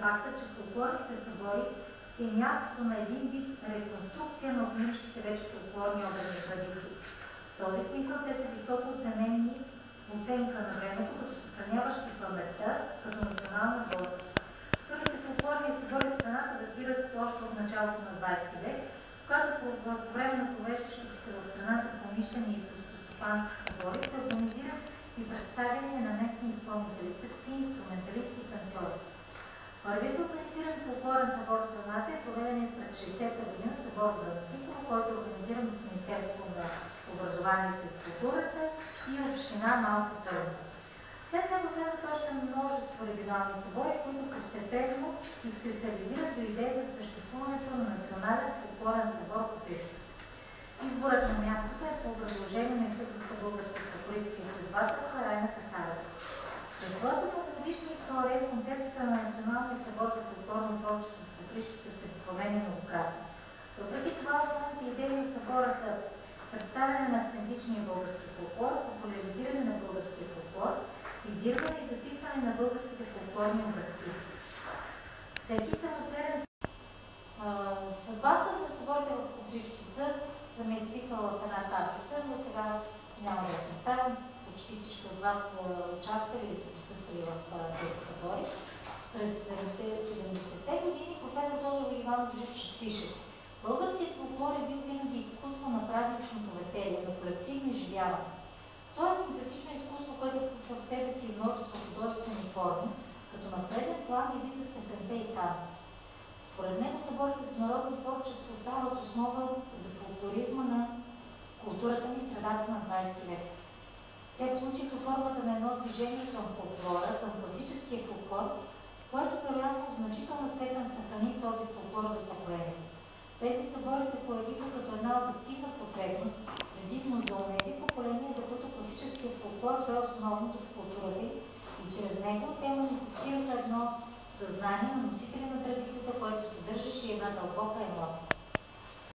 факта, че фолклорните събори си е мястото на един вид реконструкция на отмиращите вече фолклорни образни традиции. В този смисъл те са високо оценени оценка на времето, като съхраняващи паметта като национална гордост. Първите фолклорни събори в страната датират още от началото на 20 век, когато по време на провеждащите се в страната помишляни и стопански събори се организират и представяне на местни изпълнители, певци, инструменталисти и танцори. Първият организиран фолклорен събор в страната е проведен през 60-та година събор за Китово, който е организиран от Министерството на образованието и културата и община Малко Търно. След него следват още множество регионални събори, които постепенно изкристализират до идеята за съществуването на национален фолклорен събор по Кривчица. Изборът на мястото е по предложение на Института българска фолклористка изследователка Райна Касарева. През своята история концепцията на Националния събор за фолклорно творчество в Кривчица се променя многократно. Въпреки това, основните идеи на събора са представяне на автентичния български фолклор, популяризиране на българския фолклор, издирване и записване на българските фолклорни образци. Всеки самоцелен съдбата на съборите в Копривщица съм е изписала в една таблица, но сега няма да представям. Почти всички от вас участвали или са присъствали в и танц. Според него съборите за народно творчество стават основа за фолклоризма на културата ни в средата на 20 век. Те получиха формата на едно движение към фолклора, към класическия фолклор, което вероятно в значителна степен съхрани този фолклор за поколението. Тези събори се появиха като една обективна потребност, предимно за онези поколения, за които класическият фолклор бе основното в културата